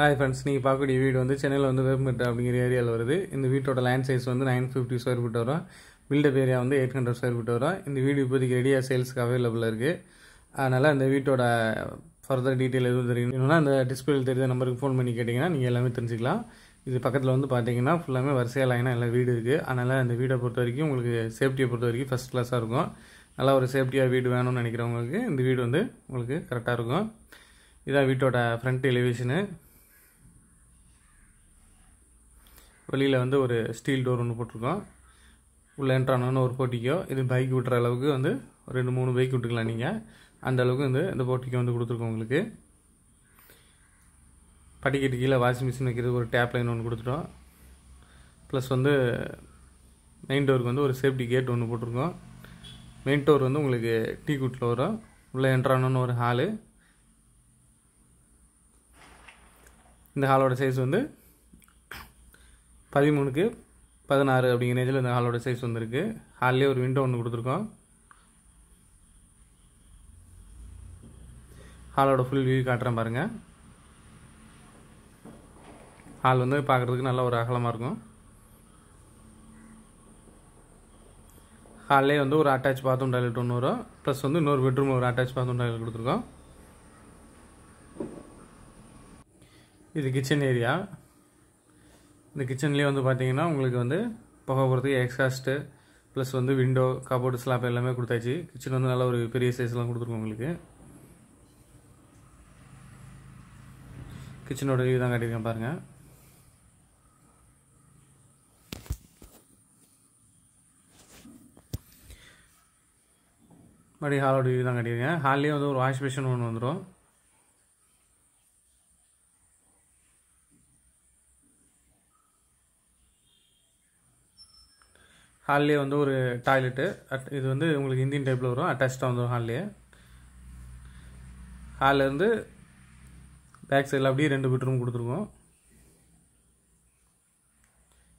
Hi friends நீங்கள் பார்க்கக்கூடிய வீடு வந்து சென்னையில் வந்து வேப்பமெட்டு அப்படிங்கிற ஏரியாவில் வருது. இந்த வீட்டோட லேண்ட் சைஸ் வந்து நைன் ஃபிஃப்டி ஸ்கொயர் ஃபீட் வரும். பில்டப் ஏரியா வந்து எயிட் ஹண்ட்ரட் ஸ்கொயர் ஃபீட் வரும். இந்த வீடு இப்போதைக்கு ரெடியாக சேல்ஸுக்கு அவைலபிள் இருக்குது அதனால் அந்த வீட்டோட ஃபர்தர் டீட்டெயில் எதுவும் தெரியணும்னா அந்த டிஸ்பிளேல தெரிஞ்ச நம்பருக்கு ஃபோன் பண்ணி கேட்டிங்கன்னா நீங்கள் எல்லாமே தெரிஞ்சுக்கலாம். இது பக்கத்தில் வந்து பார்த்தீங்கன்னா ஃபுல்லாமே வரிசையாக லைனாக எல்லா வீடு இருக்குது அதனால் அந்த வீடை பொறுத்த வரைக்கும் உங்களுக்கு சேஃப்டியை பொறுத்த வரைக்கும் ஃபஸ்ட் கிளாஸாக இருக்கும். நல்லா ஒரு சேஃப்டியாக வீடு வேணும்னு நினைக்கிறவங்களுக்கு இந்த வீடு வந்து உங்களுக்கு கரெக்டாக இருக்கும். இதான் வீட்டோட ஃப்ரண்ட் எலிவேஷனு வெளியில் வந்து ஒரு ஸ்டீல் டோர் ஒன்று போட்டிருக்கோம். உள்ளே என்ட்ரானோன்னு ஒரு போட்டிக்கோ இது பைக் விட்டுற அளவுக்கு வந்து ஒரு ரெண்டு மூணு பைக் விட்டுக்கலாம் நீங்கள் அந்த அளவுக்கு வந்து இந்த போட்டிக்கோ வந்து கொடுத்துருக்கோம் உங்களுக்கு. படிக்கட்டு கீழே வாஷிங் மிஷின் வைக்கிறதுக்கு ஒரு டேப் லைன் ஒன்று கொடுத்துட்டோம். ப்ளஸ் வந்து மெயின் டோருக்கு வந்து ஒரு சேஃப்டி கேட் ஒன்று போட்டிருக்கோம். மெயின் டோர் வந்து உங்களுக்கு டீ குட்டில் வரும். உள்ளே என்ட்ரானோன்னு ஒரு ஹாலு இந்த ஹாலோட சைஸ் வந்து பதிமூணுக்கு பதினாறு அப்படிங்கிற ஏஜில் இந்த ஹாலோட சைஸ் வந்திருக்கு. ஹால்லேயே ஒரு விண்டோ ஒன்று கொடுத்துருக்கோம். ஹாலோட ஃபுல் வியூ காட்டுறேன் பாருங்கள் ஹால் வந்து பார்க்குறதுக்கு நல்ல ஒரு அகலமாக இருக்கும். ஹால்லே வந்து ஒரு அட்டாச் பாத்ரூம் டாய்லெட் ஒன்று வரும். ப்ளஸ் வந்து இன்னொரு பெட்ரூம் ஒரு அட்டாச் பாத்ரூம் டாய்லெட் கொடுத்துருக்கோம். இது கிச்சன் ஏரியா இந்த கிச்சன்லேயே வந்து பார்த்தீங்கன்னா உங்களுக்கு வந்து புகை போகிறதுக்கு எக்ஸாஸ்ட்டு ப்ளஸ் வந்து விண்டோ கபோர்டு ஸ்லாப் எல்லாமே கொடுத்தாச்சு. கிச்சன் வந்து நல்ல ஒரு பெரிய சைஸ்லாம் கொடுத்துருக்கோம் உங்களுக்கு. கிச்சனோட வியூ தான் காட்டியிருக்கேன் பாருங்கள் மறுபடியும் ஹாலோட வியூ தான் காட்டியிருக்கேன். ஹால்லேயே வந்து ஒரு வாஷ் மிஷின் ஒன்று வந்துடும் ஹால்லேயே வந்து ஒரு டாய்லெட்டு இது வந்து உங்களுக்கு இந்தியன் டைப்பில் வரும். அட்டாச்சாக வந்துடும் ஹால்லேயே ஹால்லேருந்து பேக் சைடில் அப்படியே ரெண்டு பெட்ரூம் கொடுத்துருக்கோம்.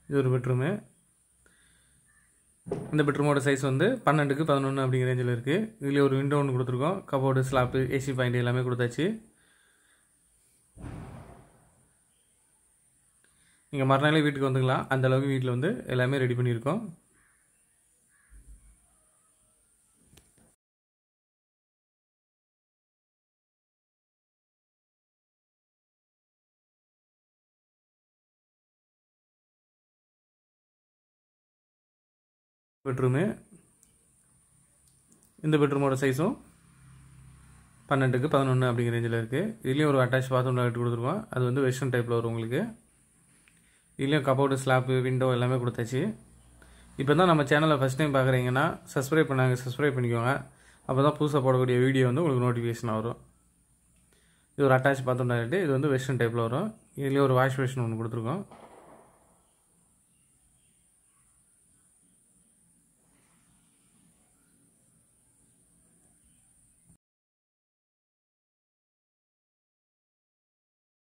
இது ஒரு பெட்ரூமு இந்த பெட்ரூமோட சைஸ் வந்து பன்னெண்டுக்கு பதினொன்று அப்படிங்கிற ரேஞ்சில் இருக்குது இதுலேயே ஒரு விண்டோ ஒன்று கொடுத்துருக்கோம். கபோர்டு ஸ்லாப்பு ஏசி பாயிண்ட் எல்லாமே கொடுத்தாச்சு. நீங்கள் மறுநாளே வீட்டுக்கு வந்துக்கலாம். அந்த அளவுக்கு வீட்டில் வந்து எல்லாமே ரெடி பண்ணியிருக்கோம். பெட்ரூமு. இந்த பெட்ரூமோட சைஸும் பன்னெண்டுக்கு பதினொன்று அப்படிங்கிற ரேஞ்சில் இருக்குது இதுலேயும் ஒரு அட்டாச் பாத்ரூம் டாய்லெட் கொடுத்துருக்கோம் அது வந்து வெஸ்டர்ன் டைப்பில் வரும் உங்களுக்கு. இதுலேயும் கபோர்டு ஸ்லாப்பு விண்டோ எல்லாமே கொடுத்தாச்சு. இப்போ தான் நம்ம சேனலை ஃபஸ்ட் டைம் பார்க்குறீங்கன்னா சப்ஸ்கிரைப் பண்ணாங்க சப்ஸ்கிரைப் பண்ணிக்கோங்க. அப்போ தான் புதுசாக போடக்கூடிய வீடியோ வந்து உங்களுக்கு நோட்டிஃபிகேஷன் வரும். இது ஒரு அட்டாச் பாத்ரூம் டாய்லெட்டு இது வந்து வெஸ்டர்ன் டைப்பில் வரும். இதுலேயே ஒரு வாஷ் மிஷின் ஒன்று கொடுத்துருக்கோம்.